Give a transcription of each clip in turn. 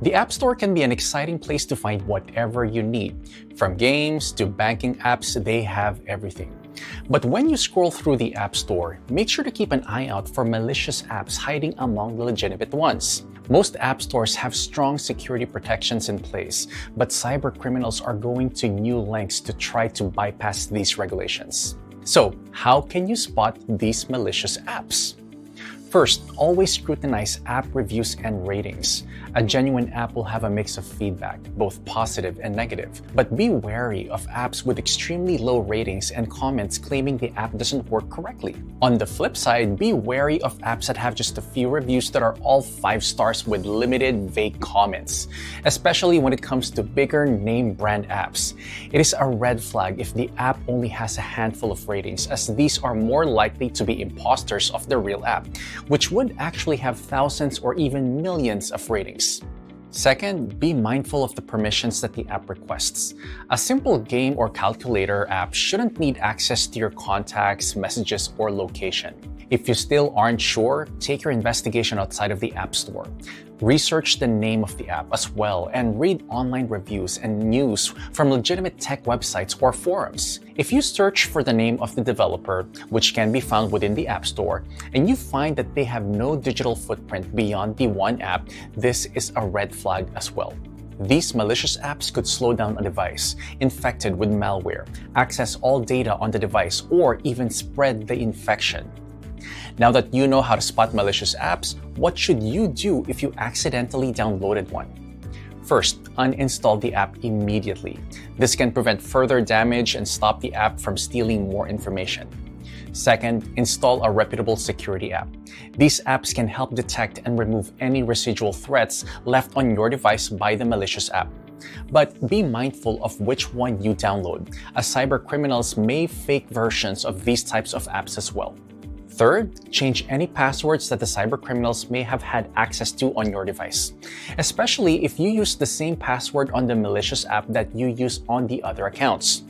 The App Store can be an exciting place to find whatever you need. From games to banking apps, they have everything. But when you scroll through the App Store, make sure to keep an eye out for malicious apps hiding among the legitimate ones. Most app stores have strong security protections in place, but cyber criminals are going to new lengths to try to bypass these regulations. So, how can you spot these malicious apps? First, always scrutinize app reviews and ratings. A genuine app will have a mix of feedback, both positive and negative. But be wary of apps with extremely low ratings and comments claiming the app doesn't work correctly. On the flip side, be wary of apps that have just a few reviews that are all 5 stars with limited vague comments, especially when it comes to bigger name brand apps. It is a red flag if the app only has a handful of ratings, as these are more likely to be imposters of the real app which would actually have thousands or even millions of ratings. Second, be mindful of the permissions that the app requests. A simple game or calculator app shouldn't need access to your contacts, messages, or location. If you still aren't sure, take your investigation outside of the App Store. Research the name of the app as well and read online reviews and news from legitimate tech websites or forums. If you search for the name of the developer, which can be found within the App Store, and you find that they have no digital footprint beyond the one app, this is a red flag as well. These malicious apps could slow down a device infected with malware, access all data on the device, or even spread the infection. Now that you know how to spot malicious apps, what should you do if you accidentally downloaded one? First, uninstall the app immediately. This can prevent further damage and stop the app from stealing more information. Second, install a reputable security app. These apps can help detect and remove any residual threats left on your device by the malicious app. But be mindful of which one you download, as cyber criminals may fake versions of these types of apps as well. Third, change any passwords that the cybercriminals may have had access to on your device, especially if you use the same password on the malicious app that you use on the other accounts.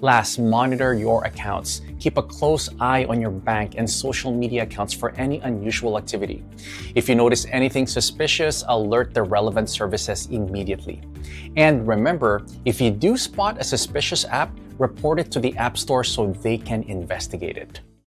Last, monitor your accounts. Keep a close eye on your bank and social media accounts for any unusual activity. If you notice anything suspicious, alert the relevant services immediately. And remember, if you do spot a suspicious app, report it to the App Store so they can investigate it.